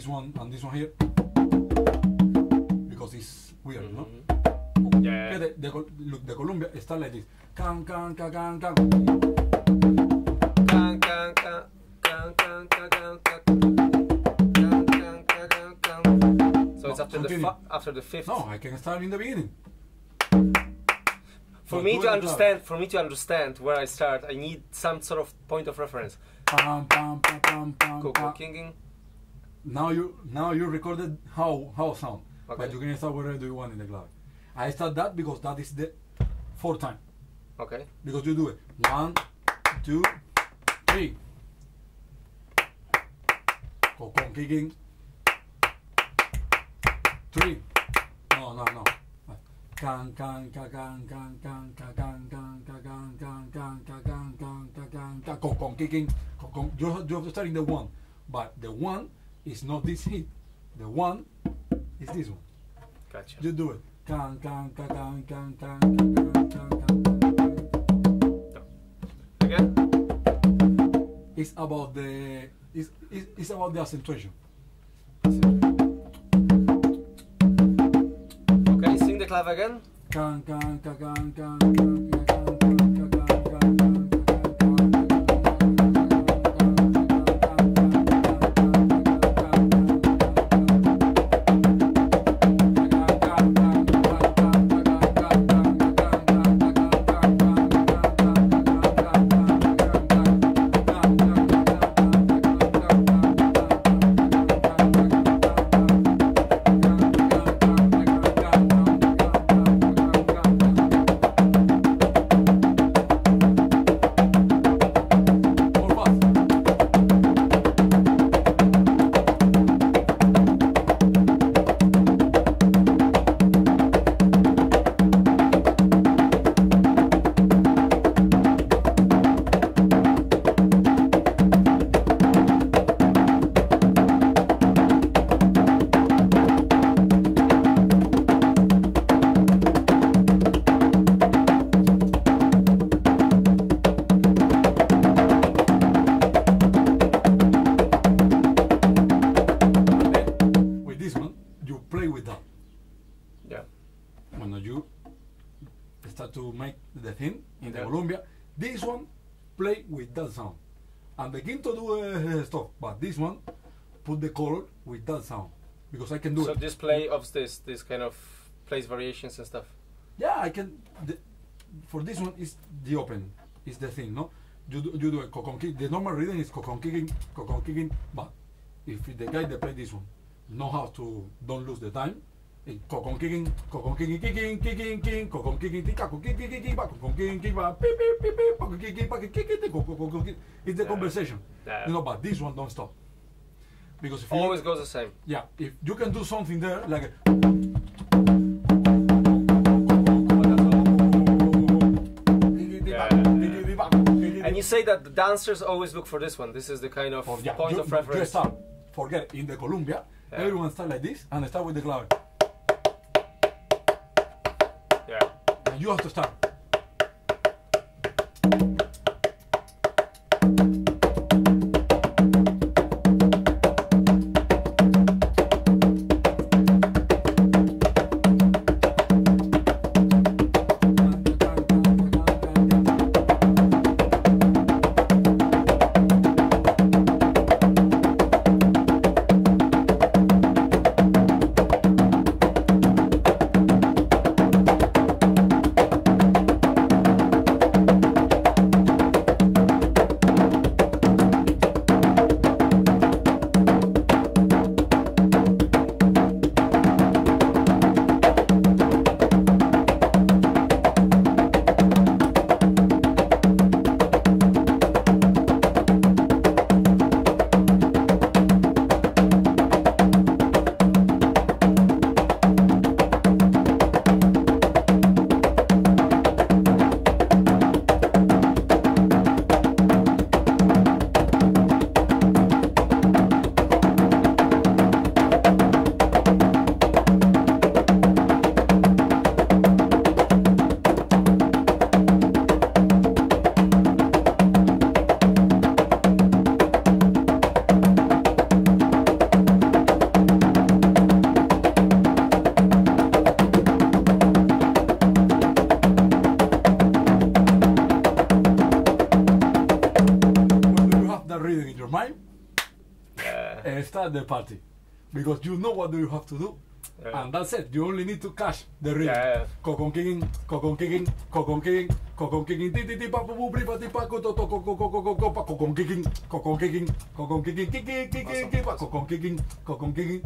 this one and this one here because it's weird, no? Mhm. Yeah. Yeah, the, the, look, the Columbia start like this. Can, can, can, can, can. Can, can, can. So it's after the continue. fi- after the fifth. No, I can start in the beginning. For No, me to it understand, for me to understand where I start, I need some sort of point of reference. Pam, pam, pam, pam, pam, Coco pam. Now you now you recorded how how sound, Okay. but you can start wherever you want in the clave. I start that because that is the fourth time. Okay. Because you do it one, two, three. Cocon kicking. Three. No, no, no. Can, can, can, can, can, can, can, can, can, can, is not this hit. The one is this one. Gotcha. You do it. Can, can, can, can, can, can, can, can, can. Again. It's about the it's, it's, it's about the accentuation. Okay. Sing the clave again. Can, can, can, can, can, can, put the color with that sound because I can do it. So it. display of this this kind of place variations and stuff. Yeah, I can. The, for this one is the open, is the thing, no? You do, you do a cocon kick. The normal rhythm is cocon kicking, cocon kicking. But if the guy that play this one know how to don't lose the time, eh, cocon kicking, cocon kicking, kicking, kicking, kicking, cocon kicking, cocon kicking, kicking, back, cocon kicking, kicking, back, beep, beep, beep, beep, cocon kicking, back, kicking, kicking, kicking. It's the conversation, you know. But this one don't stop because if you Always goes the same. yeah, if you can do something there like. A, And you say that the dancers always look for this one. This is the kind of For, yeah, point you, of you reference. start, forget in the Columbia, Yeah. everyone start like this and start with the clave. Yeah. And you have to start. Mind Yeah. and start the party. Because you know what do you have to do Yeah. and that's it. You only need to catch the rhythm Yeah. kokon kicking kokon kicking kokon kicking kokon kicking. Ti ti ti pa pu pri pa ti pa ko to to ko ko ko ko ko pa. Kokon kicking kokon kicking kokon kicking ki ki ki ki ki pa. Kokon kicking kokon kicking.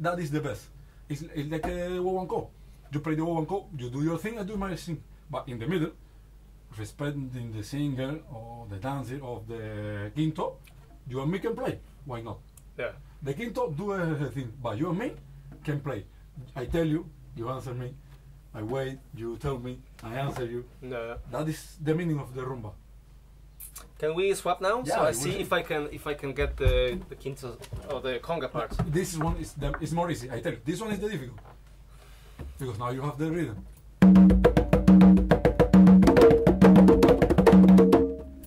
That is the best. It's, it's like a guaguancó you play the guaguancó you do your thing I do my thing. But in the middle respecting the singer or the dancer of the quinto you and me can play why not Yeah. the quinto do everything, but you and me can play. I tell you, you answer me. I wait, you tell me, I answer you. No. That is the meaning of the rumba. Can we swap now? Yeah, so I see if I can if I can get the the quinto or the conga part. This one is the, is more easy. I tell you, this one is the difficult because now you have the rhythm.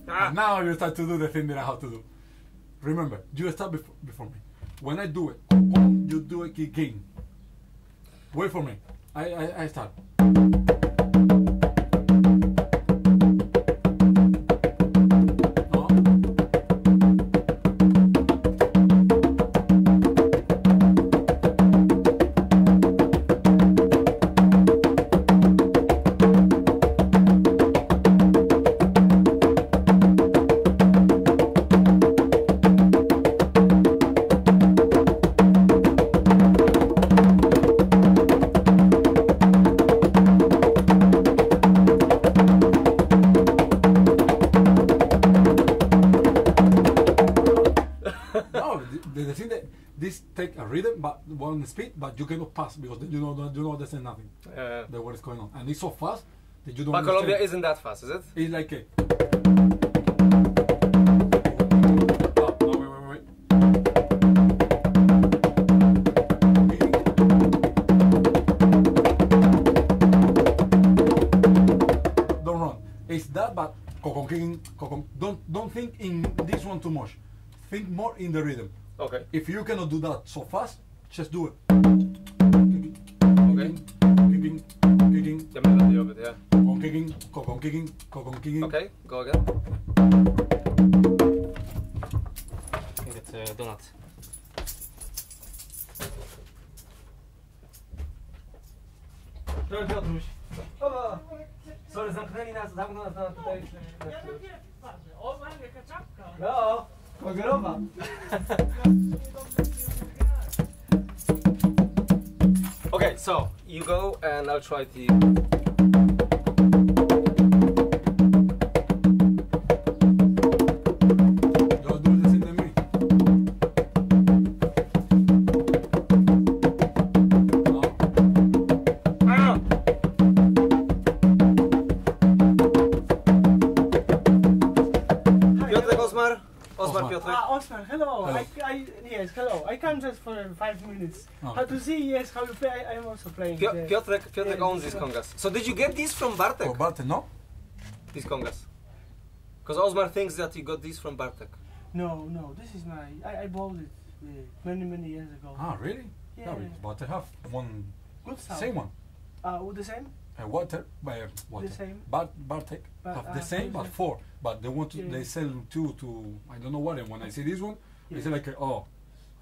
Ah. Now you start to do the thing that I have to do. Remember, you start before, before me. When I do it, you do it again. Wait for me. I, I, I start. Rhythm, but one speed, but you cannot pass because you know you don't understand nothing. Uh, The what is going on, and it's so fast that you don't. but Colombia isn't that fast, is it? It's like a. Oh, no, wait, wait, wait. Don't run. It's that, but kokon kicking, kokon. Don't don't think in this one too much. Think more in the rhythm. Okay. If you cannot do that so fast, just do it. Okay. Kicking, kicking, The melody of it, yeah. kokon kicking, kokon kicking, kokon kicking. Okay, go again. I think it's a donut. Piotruś. O, sorry, zamknęli nas, zamknął nas na tutaj. Ja to nie patrzę. O, mam jaka czapka. No, Okay, so you go and I'll try the. Hello. I just for five minutes. Oh. How to see, yes, how you play. I, I'm also playing. Pio- the- Piotrek, Piotrek Yeah, owns these congas. So did you get these from Bartek? For Bartek, no? These congas. Because Osmar thinks that you got these from Bartek. No, no, this is my. I, I bought it uh, many, many years ago. Ah, really? Yeah. but I have one, Good sound. same one. Uh, with the same? Uh, Walter, uh, Walter. The same? Bart, Bartek But, have uh, the same, but four. But they want to, Yeah. they sell two to, I don't know what. And when I see this one, they say like, oh,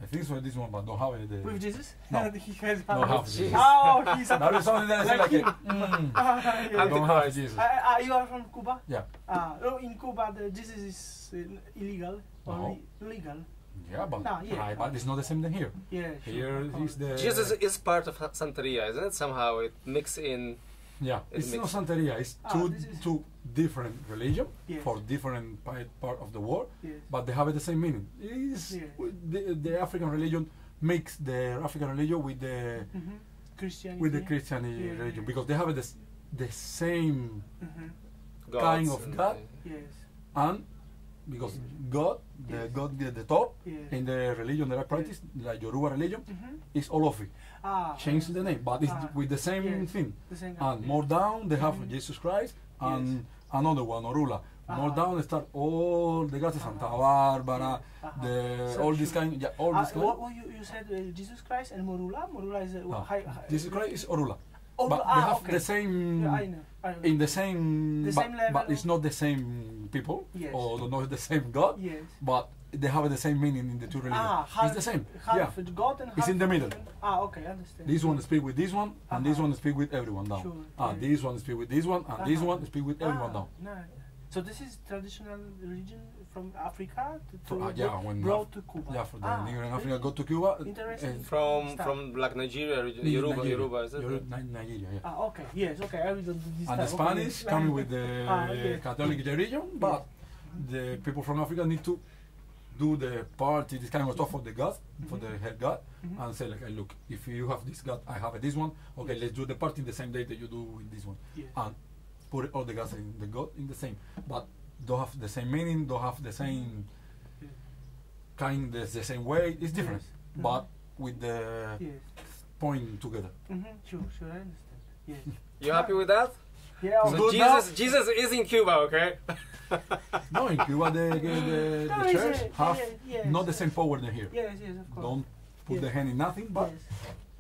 I think so this one, but don't have it. The, With Jesus? No. he has No, half. have Jesus. Oh, he's a. that is something that I say like, him. mm, Ah, I don't have Antichrist. Jesus. Uh, uh, you are from Cuba? Yeah. Ah, no, in Cuba, the Jesus is uh, illegal. Or No. le- legal. Yeah, but, No, yeah. I- but it's not the same than here. Yeah. sure. Here is the. Jesus is part of Santeria, isn't it? Somehow it mix in. Yeah, It it's not makes- Santeria. It's Ah, two two different religion Yes. for different part, part of the world, Yes. but they have the same meaning. It's Yeah. the, the African religion makes the African religion with the Mhm. Christianity. with the Christian Yeah. religion because they have the, the same Mhm. Gods Kind of God. Yes. and because God the Yes. God at the top Yes. in the religion that I practice like Yoruba religion Mhm. is Olofi. Ah. Change the name, but it's Ah. with the same Yes. thing. The same. and more down they have Mhm. Jesus Christ and Yes. another one Orula. More Ah. down they start all the gods Santa Uh-huh. Barbara, Uh-huh. the So all this kind, yeah, all Ah, this kind. what, what you, you said uh, Jesus Christ and Morula? Morula is a No, hi, hi, Jesus Christ is Orula. Oh, but ah, they have okay. the same Yeah, I know. I know. in the same, The but, same level but it's not the same people Yes. or not the same God, yes. but they have the same meaning in the two religions. Ah, half, it's the same. Half yeah. God and half It's in the middle. Ah, okay, I understand. This one speak with this one, and this Uh-huh. one speak with everyone down. Sure, Ah, yeah. this one speak with this one, and this Uh-huh. one speak with everyone ah, down. Nice. So this is traditional religion from Africa to, For- to uh, yeah, when brought to Cuba. Yeah, for the ah, Nigerian Africa go to Cuba. Interesting. uh, From Stuff. from like Nigeria, region, Ni- Yoruba, Nigeria. Yoruba, is it? Yoru- Ni- Nigeria, yeah. Ah, okay. Yes. Okay. I will do this. and the. Spanish okay. coming with the Ah, yeah. Catholic religion, but the people from Africa need to do the party, this kind of stuff for the God, for the head God, Mhm. and say like, "Hey, look, if you have this God, I have this one. Okay, let's do the party the same day that you do with this one, Yes. and put all the gods in the God in the same, but don't have the same meaning, don't have the same Yeah. kind, the, the same way. It's different, Yes. but with the Yes. point together. Mm-hmm. Sure. Sure. I understand. Yes. You happy with that? Yeah. So of So course. Jesus, Jesus is in Cuba, okay? No, in Cuba the the, the, No, the church uh, have yeah, yes. not the same power than here. Yes. Yes. Of course. Don't put Yes. the hand in nothing, but yes.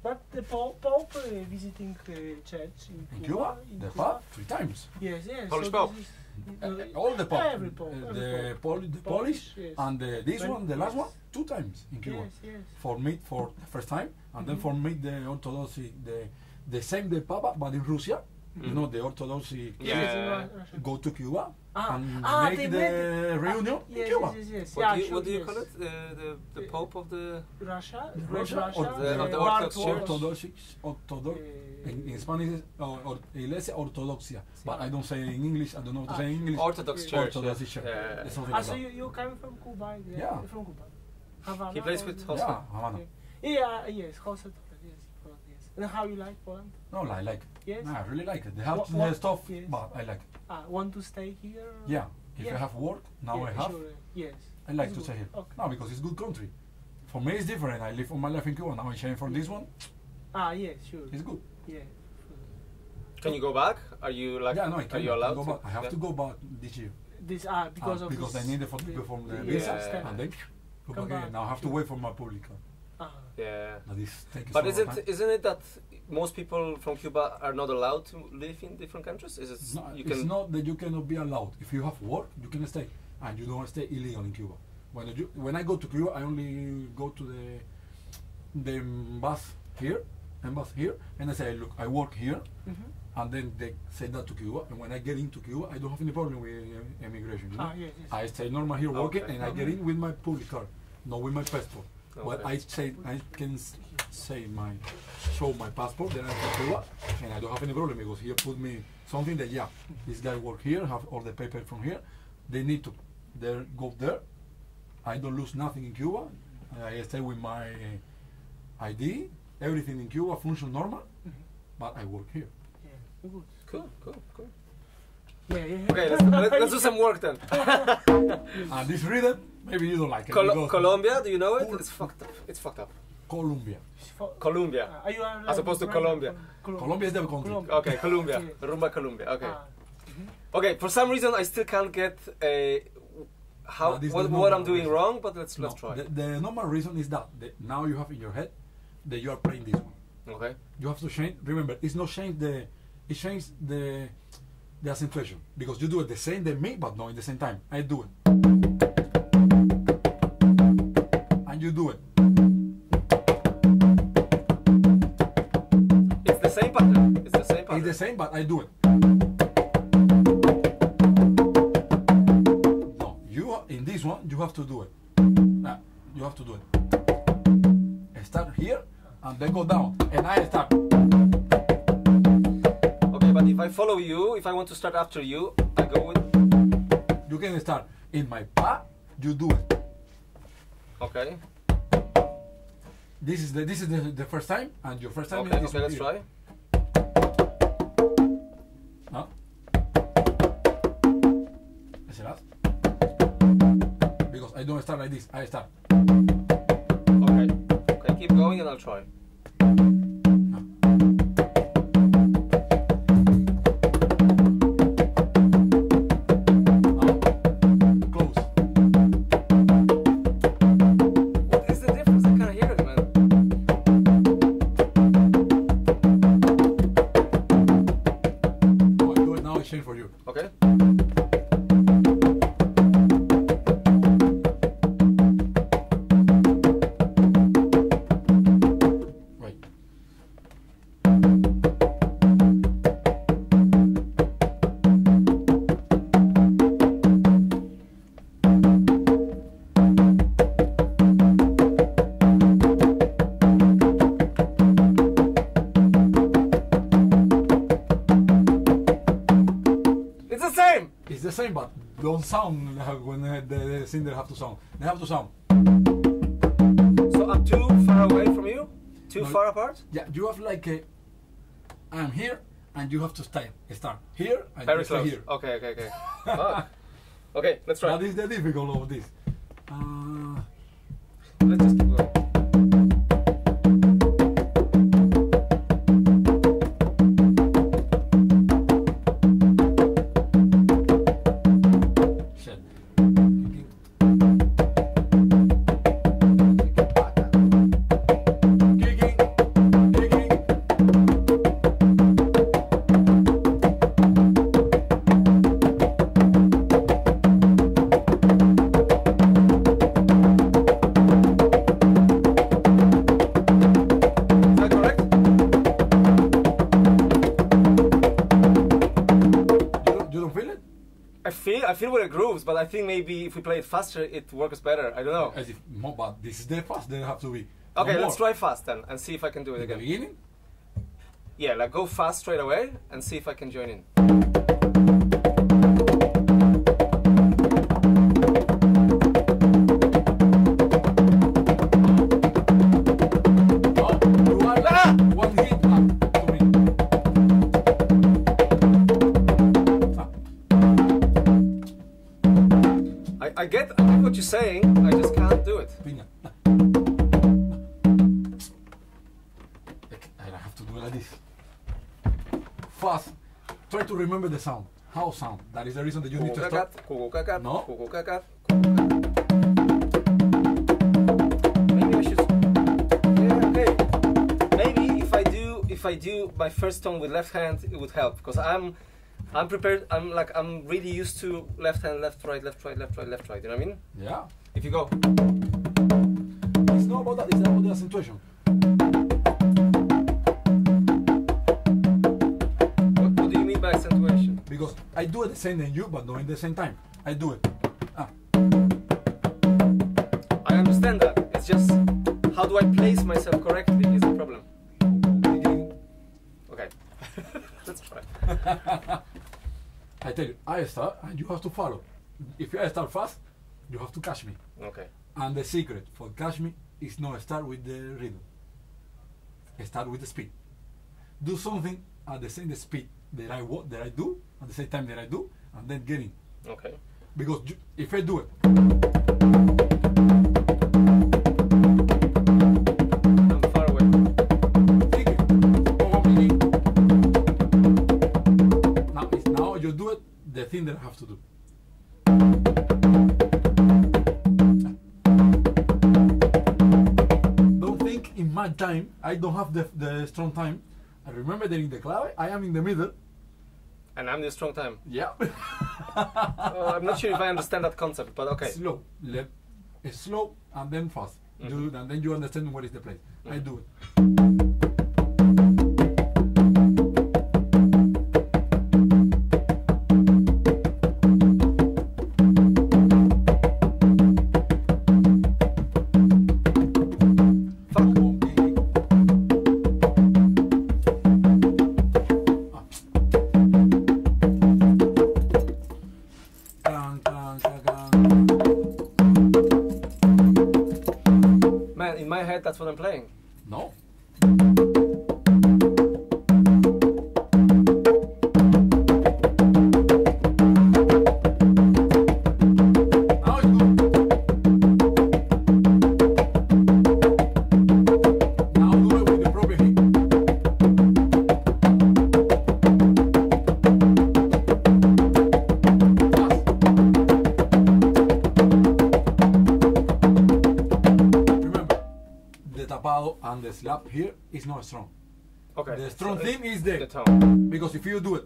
But the Pope, Pope uh, visiting uh, church in, in Cuba. Cuba, in the Cuba. Pope three times. Yes, yes. Polish so Pope. is- Uh, uh, all the Pope, Every Pope. uh, every the Pope. Poli- the Polish, yes. and the, this When- one, the last yes. one, two times in Cuba. Yes, yes. For me, for the first time, and then Mhm. for me, the Orthodoxy, the the same the Papa, but in Russia, you Mhm. know, the Orthodoxy Yeah. Yes, in Ru- Russia. go to Cuba Ah, and ah, make they the made- reunion Ah, in yes, Cuba. Yes, yes, yes. What, yeah, do you, what do you call it? The, the, the Uh, Pope of the... Russia, Red Russia, Russia, or the- uh, of the Dark Orthodox Church. Orthodoxy, Orthodox, in, in Spanish, is, or, or, Iglesia Ortodoxia, but I don't say in English, I don't know how to Ah, say in English. Orthodox Church. Orthodox yeah. Church. Yeah. It's something Ah, like so you, you come from Cuba? Yeah. Yeah. From Cuba. Havana. He plays or- with Yeah, Jose. Havana. Yeah, yes, Jose yes, Poland, yes. And how you like Poland? No, I like it. Yes. No, I really like it. They have What- the what- stuff, yes. but I like it. Ah, want to stay here? Yeah, if Yeah. I have work, now Yeah, I have, Sure. Yes. I like It's to good. stay here. Okay. No, because it's good country. For me, it's different. I live all my life in Cuba. Now I'm change for this one. Ah, yes, sure. It's good. Yeah. Can you go back? Are you like? yeah, no, I are can. you I allowed go to? back. I have Yeah. to go back this year. This ah because Ah, of because this, I need it for the, from the yeah, visa, yeah. and then go Come back again. Now I have to wait for my public card. Ah, Yeah. Now this takes But isn't long time. isn't it that most people from Cuba are not allowed to live in different countries? Is it It's not, you it's not that you cannot be allowed. If you have work, you can stay, and you don't stay illegal in Cuba. When you, when I go to Cuba, I only go to the the bus here, embassy here, and I say, look, I work here, mhm. and then they say that to Cuba. And when I get into Cuba, I don't have any problem with uh, immigration. You know? ah yes, yes. I stay normal here working, Okay. and I get in with my public card, not with my passport. But Okay. I say I can say my show my passport that I'm from Cuba, and I don't have any problem because here put me something that yeah, this guy work here, have all the paper from here. They need to, they go there. I don't lose nothing in Cuba. I stay with my ID. Everything in Cuba function normal, Mhm. but I work here. Yeah, good. Cool, cool, cool. Yeah, yeah. Okay, let's, let's, let's do some work then. And this rhythm, maybe you don't like it. Col- Colombia, do you know it? Cool. It's fucked up. It's fucked up. Colombia. For- Colombia. Ah, are you are As opposed to right, Colombia. Colombia is the country. Colombia. Okay, Colombia. Yeah. Rumba Colombia. Okay. Ah, mm-hmm. Okay, for some reason I still can't get a how No, this what, is what I'm doing reason. wrong, but let's let's try. The, the normal reason is that the, now you have in your head that you are playing this one. Okay. You have to change. Remember, it's not change the. It changes the the accentuation because you do it the same than me, but not in the same time. I do it, and you do it. It's the same pattern. It's the same pattern. It's the same, but I do it. No, you are in this one you have to do it. Ah, you have to do it. Start here and then go down, and I start. But if I follow you, if I want to start after you, I go with. You can start in my pa. You do it. Okay. This is the this is the, the first time, and your first time Okay. is Okay. Let's try. No? Ese last. Because I don't start like this. I start. Okay. Okay. Keep going, and I'll try. Sound when the, the singer have to sound. They have to sound. So I'm too far away from you. Too No. far apart. Yeah, you have like a. I'm here, and you have to stay. Start here and Very you stay close. here. Okay. Okay. Okay. Ah. Okay. Let's try. That is the difficult of this. Uh, feel I feel where it grooves, but I think maybe if we play it faster, it works better. I don't know. As if more, but this is the fast. They have to be. Okay, No let's try fast then and see if I can do it In the again. beginning. Yeah, like go fast straight away and see if I can join in. I, I get I get what you're saying. I just can't do it. I have to do it like this. Fast. Try to remember the sound. How sound. That is the reason that you need to cucucacat, No. cucucacat, cucucacat. Maybe I should. Maybe if I do if I do my first tone with left hand, it would help because I'm I'm prepared. I'm like I'm really used to left hand, left, right, left, right, left, right, left, right. You know what I mean? Yeah. If you go, It's not about that. It's about the accentuation. what, what do you mean by accentuation? Because I do it the same than you, but not in the same time. I do it. Ah. I understand that. It's just how do I place myself correctly is the problem. Okay, let's try. I tell you, I start and you have to follow. If I start fast, you have to catch me. Okay. And the secret for catch me is not start with the rhythm. Start with the speed. Do something at the same speed that I wa- that I do at the same time that I do, and then get in. Okay. Because if I do it, that I have to do. Don't think in my time, I don't have the, the strong time. I remember that in the clave, I am in the middle. And I'm the strong time. Yeah. Oh, I'm not sure if I understand that concept, but okay. Slow. Le- slow and then fast. Do mm-hmm. it, and then you understand what is the place. I do it. Head, that's what I'm playing. No. Here is not strong. Okay. The strong so thing is the, the tone. because if you do it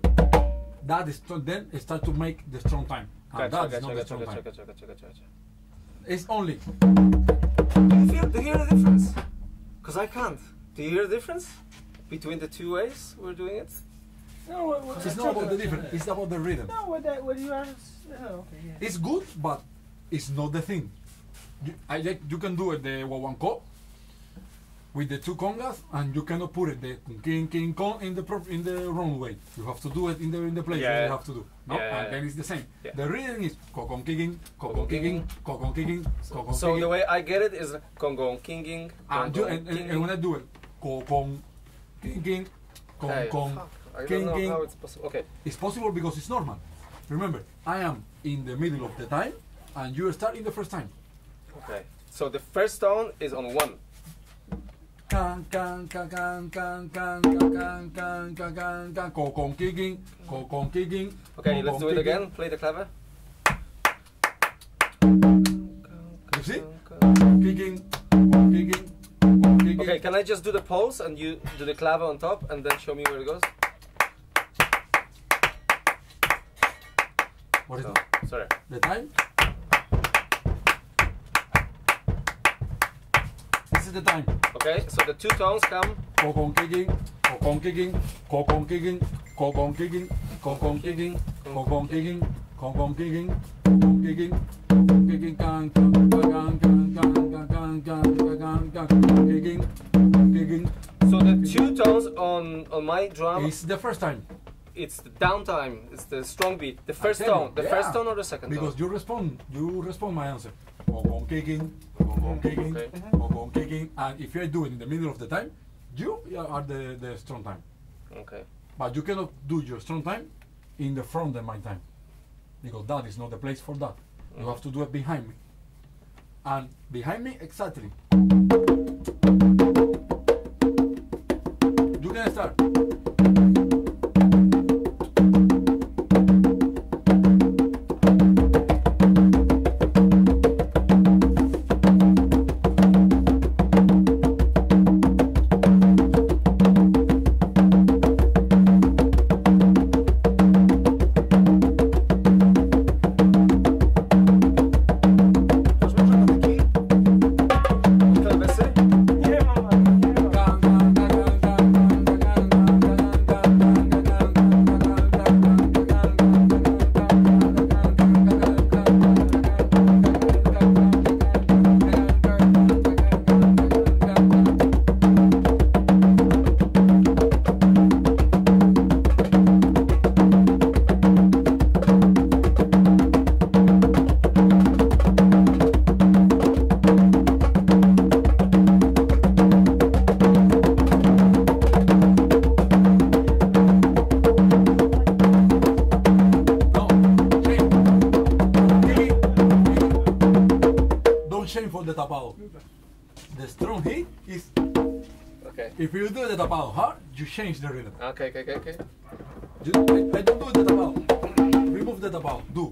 that is st- then start to make the strong time. And Gotcha, that is gotcha, not the strong gotcha, time. gotcha, gotcha, gotcha, gotcha. It's only Do you, feel, do you hear the difference? Because I can't. Do you hear the difference between the two ways we're doing it? No, what, what, it's not about the difference. It's about the rhythm. No, what, that, what you are. Oh, okay, yeah. It's good, but it's not the thing. You, I you can do it the guaguancó with the two congas, and you cannot put it the king king kong in the in the wrong way. You have to do it in the in the place Yeah. you have to do. No, Yeah, and then it's the same. Yeah. The rhythm is kokon kicking, kokon kicking, kokon kicking, kokon So the way I get it is Kongong Kinging. and, you, and, and, and when I do it, kokon kicking, kong Hey, kong. fuck, I don't know how it's possible. Okay. It's possible because it's normal. Remember, I am in the middle of the time, and you start in the first time. Okay. So the first tone is on one. Can can can can can can can can can can can kokon kicking, kokon kicking. Okay, let's do it again. Play the clave. You see? Kicking, kokon kicking. Okay, can I just do the pulse and you do the clave on top and then show me where it goes? What is Oh, it? sorry. The time? Is the time. Okay, so the two tones come. Kokon kicking, kokon kicking, kokon kicking, kokon kicking, kokon kicking, kokon kicking, kokon kicking, kokon kicking, kicking, can can can can can can can can can kicking, kicking. So the two tones on on my drum, It's the first time it's the downtime, it's the strong beat. The first tone, the yeah. first tone or the second because tone? you respond. You respond my answer. Kokon kicking, kokon mm-hmm. kicking, Okay. kokon kicking, and if you do it in the middle of the time, you are the the strong time. Okay. But you cannot do your strong time in the front of my time. Because that is not the place for that. You mm-hmm. have to do it behind me. And behind me, exactly. You change the rhythm. Okay, okay, okay, okay. You, I, I don't do the tapado. Remove the tapado. Do.